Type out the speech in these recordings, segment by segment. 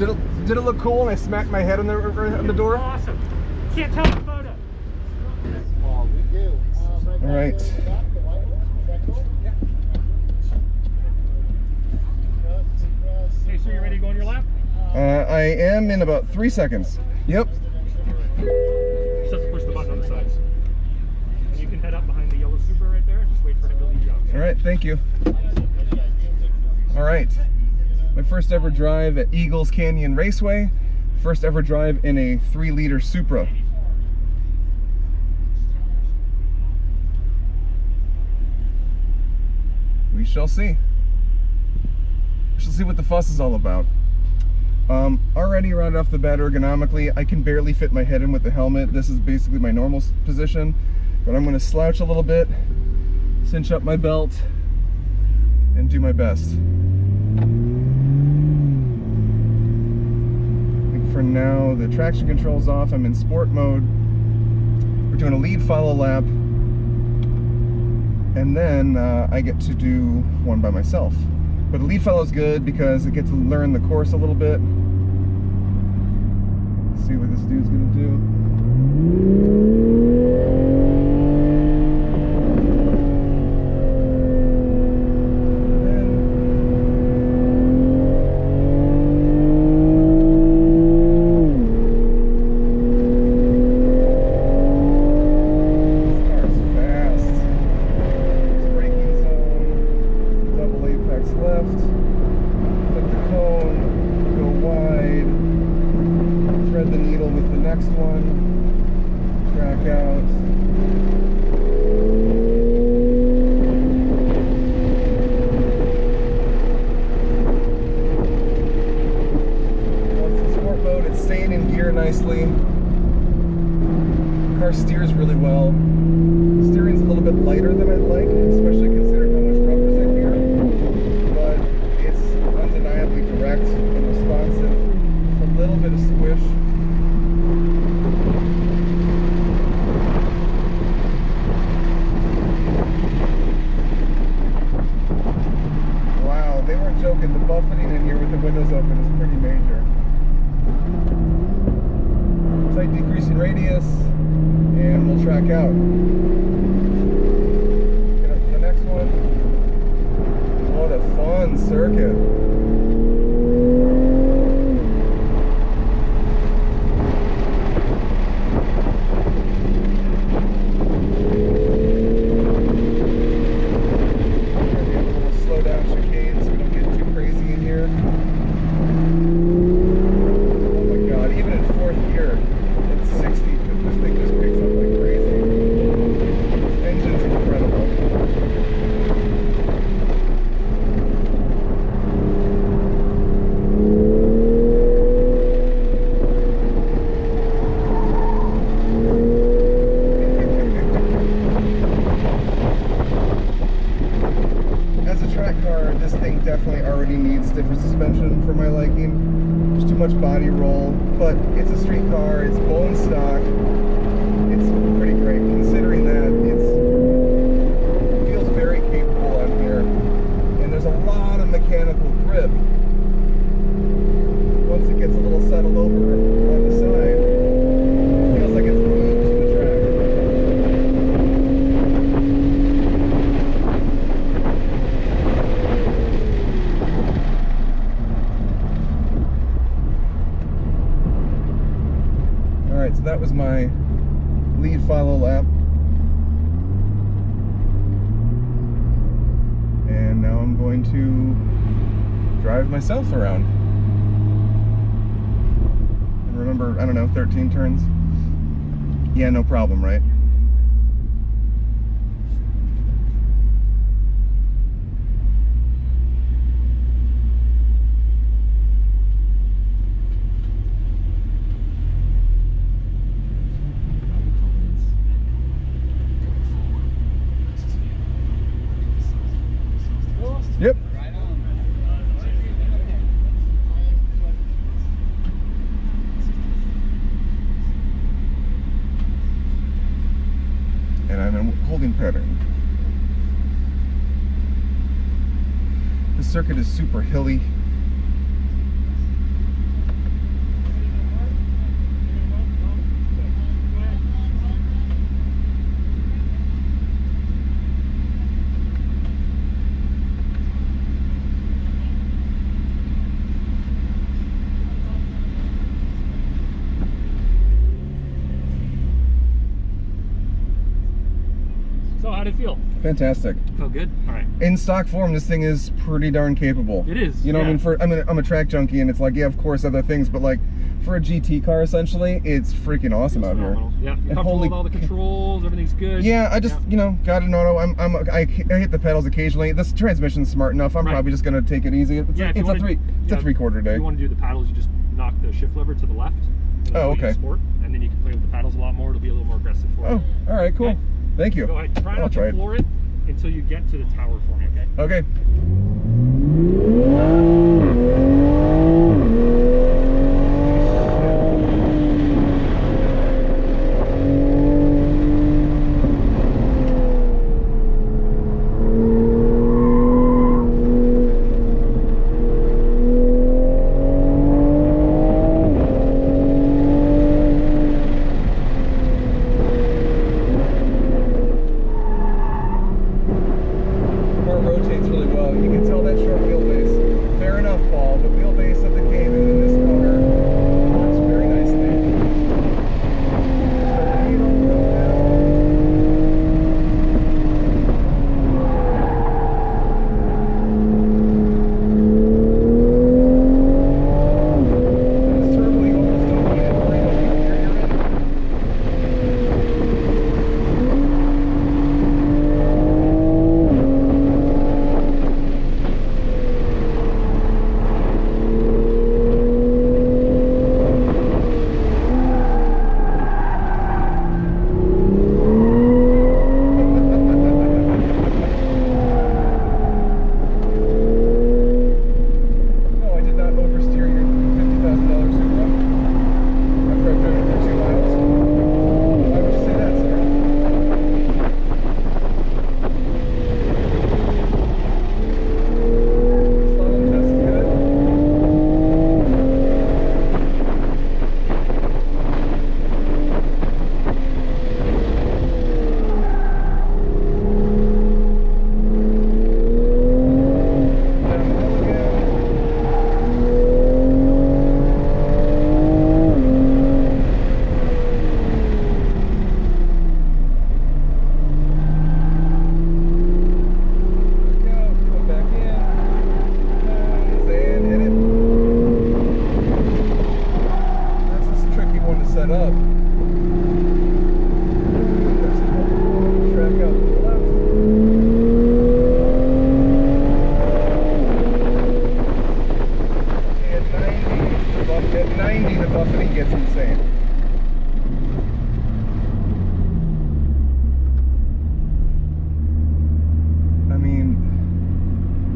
Did it, did it look cool when I smacked my head on the, on the door? Awesome. Can't tell the photo. All right. Okay, so you ready to go on your lap? Uh, I am in about three seconds. Yep. Just have to push the button on the sides. And you can head up behind the yellow Supra right there and just wait for him to lead you out. All right, thank you. All right. My first ever drive at Eagles Canyon Raceway. First ever drive in a three liter Supra. We shall see. We shall see what the fuss is all about. Um, already right off the bat ergonomically, I can barely fit my head in with the helmet. This is basically my normal position, but I'm gonna slouch a little bit, cinch up my belt, and do my best. I think for now, the traction control's off. I'm in sport mode. We're doing a lead follow lap. And then uh, I get to do one by myself. But the lead follow is good because I get to learn the course a little bit. See what this dude's gonna do. Much body roll, but it's a street car, it's bone stock. It's pretty great considering that it's it feels very capable on here. And there's a lot of mechanical grip. Once it gets a little settled over on the side, it feels like it's glued to the track. All so my lead follow lap. And now I'm going to drive myself around. And remember, I don't know, 13 turns? Yeah, no problem, right? Yep. And I'm in holding pattern. The circuit is super hilly. how did it feel? Fantastic. Felt good. All right. In stock form, this thing is pretty darn capable. It is, You know, what I mean, for I mean, I'm a track junkie, and it's like, yeah, of course, other things, but like for a GT car, essentially, it's freaking awesome out here. Yeah, you're And comfortable with all the controls. Everything's good. Yeah, I just you know got an auto. I'm, I'm I, I hit the pedals occasionally. This transmission's smart enough. I'm Right. probably just gonna take it easy. It's, Yeah, a, it's a three it's yeah, a three quarter day. If you want to do the paddles, you just knock the shift lever to the left. Oh, okay. Sport, and then you can play with the paddles a lot more. It'll be a little more aggressive for Oh, you. all right, cool. Okay. Thank you. Go ahead. Try I'll not try to it. floor it until you get to the tower for me. Okay. Okay.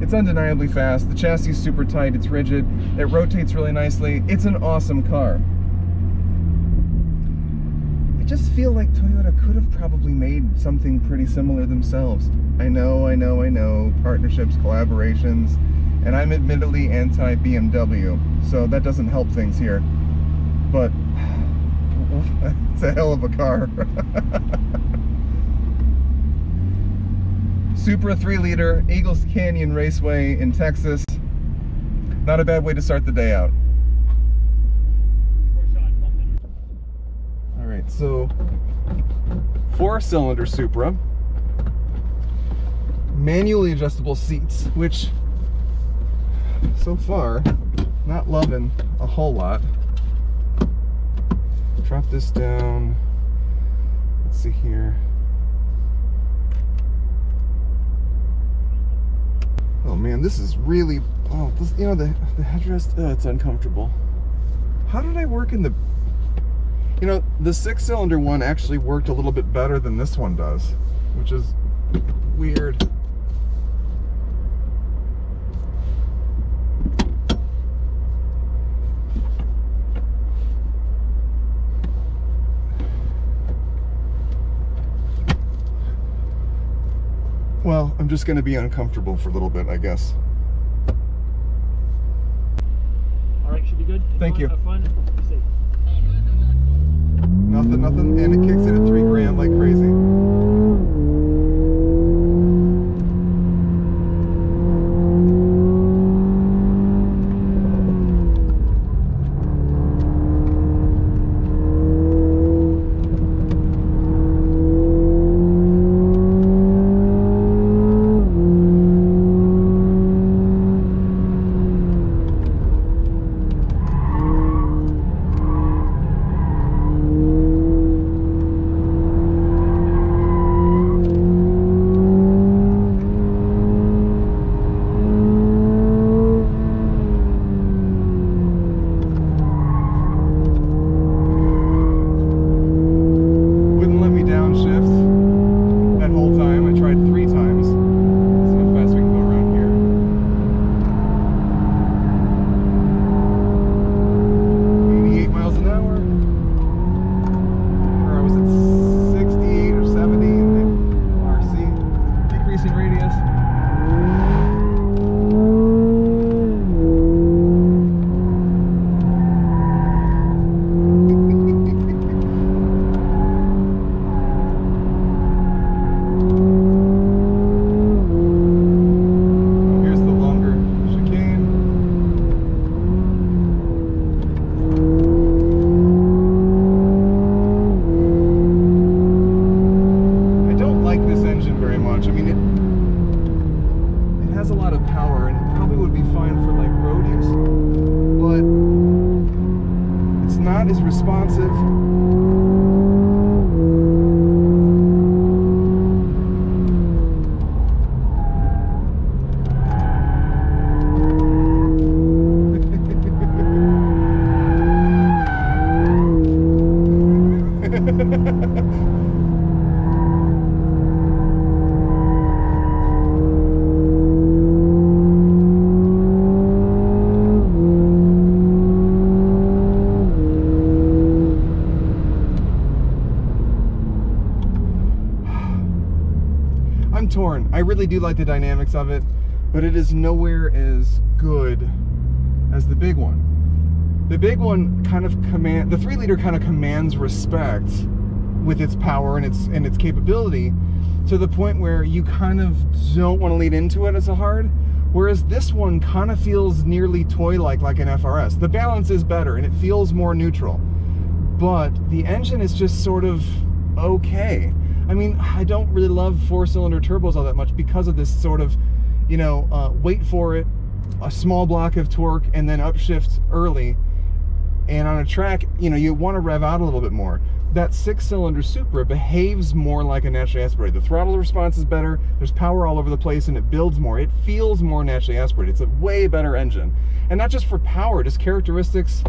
It's undeniably fast. The chassis is super tight. It's rigid. It rotates really nicely. It's an awesome car. I just feel like Toyota could have probably made something pretty similar themselves. I know, I know, I know. Partnerships, collaborations, and I'm admittedly anti BMW, so that doesn't help things here. But it's a hell of a car. Supra 3 liter, Eagles Canyon Raceway in Texas. Not a bad way to start the day out. All right, so four cylinder Supra, manually adjustable seats, which so far not loving a whole lot. Drop this down. Let's see here. Oh man, this is really oh this you know the the headrest oh, uh, it's uncomfortable. How did I work in the you know the six cylinder one actually worked a little bit better than this one does, which is weird. Well, I'm just going to be uncomfortable for a little bit, I guess. All right, should be good. Thank Enjoy, you. Have fun. Be safe. Nothing, nothing, and it kicks in at three grand like crazy. has a lot of power and it probably would be fine for like road use, but it's not responsive. I'm torn. I really do like the dynamics of it, but it is nowhere as good as the big one. The big one kind of command the 3 liter kind of commands respect with its power and its and its capability to the point where you kind of don't want to lead into it as a hard whereas this one kind of feels nearly toy-like like an FRS. The balance is better and it feels more neutral. But the engine is just sort of okay. I mean, I don't really love four-cylinder turbos all that much because of this sort of, you know, uh, wait for it, a small block of torque, and then upshift early. And on a track, you know, you want to rev out a little bit more. That six-cylinder Supra behaves more like a naturally aspirated. The throttle response is better. There's power all over the place, and it builds more. It feels more naturally aspirated. It's a way better engine, and not just for power, just characteristics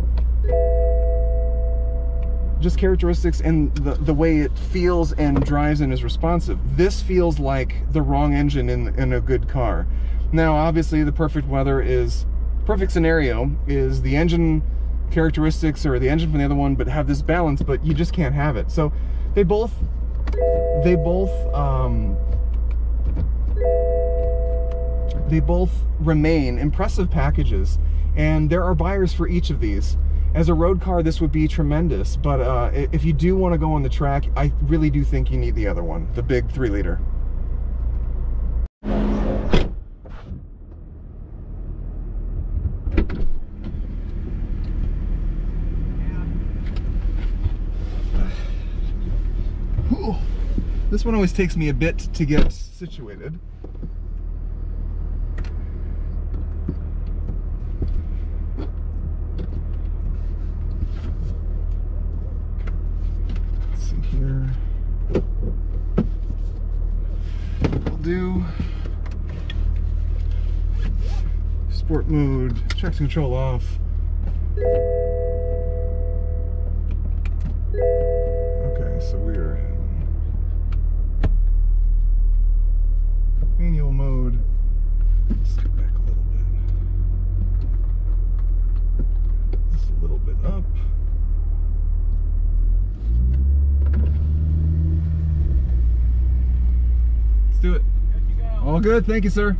just characteristics and the, the way it feels and drives and is responsive. This feels like the wrong engine in, in a good car. Now, obviously, the perfect weather is, perfect scenario is the engine characteristics or the engine from the other one, but have this balance, but you just can't have it. So they both, they both, um, they both remain impressive packages and there are buyers for each of these as a road car, this would be tremendous. But uh, if you do want to go on the track, I really do think you need the other one, the big three liter. This one always takes me a bit to get situated. here. We'll do sport mode, traction control off. Okay, so we are in manual mode. Let's go back a little bit. Just a little bit up. Let's do it. All good, thank you, sir.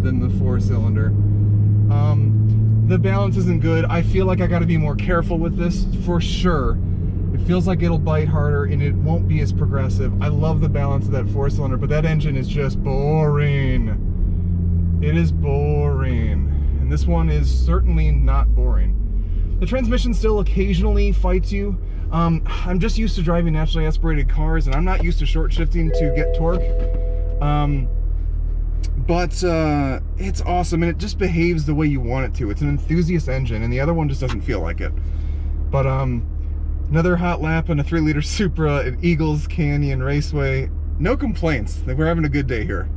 Than the four cylinder. Um, the balance isn't good. I feel like I got to be more careful with this for sure. It feels like it'll bite harder and it won't be as progressive. I love the balance of that four cylinder, but that engine is just boring. It is boring. And this one is certainly not boring. The transmission still occasionally fights you. Um, I'm just used to driving naturally aspirated cars and I'm not used to short shifting to get torque. Um, but uh, it's awesome and it just behaves the way you want it to. It's an enthusiast engine and the other one just doesn't feel like it. But um, another hot lap in a three liter Supra at Eagles Canyon Raceway. No complaints. We're having a good day here.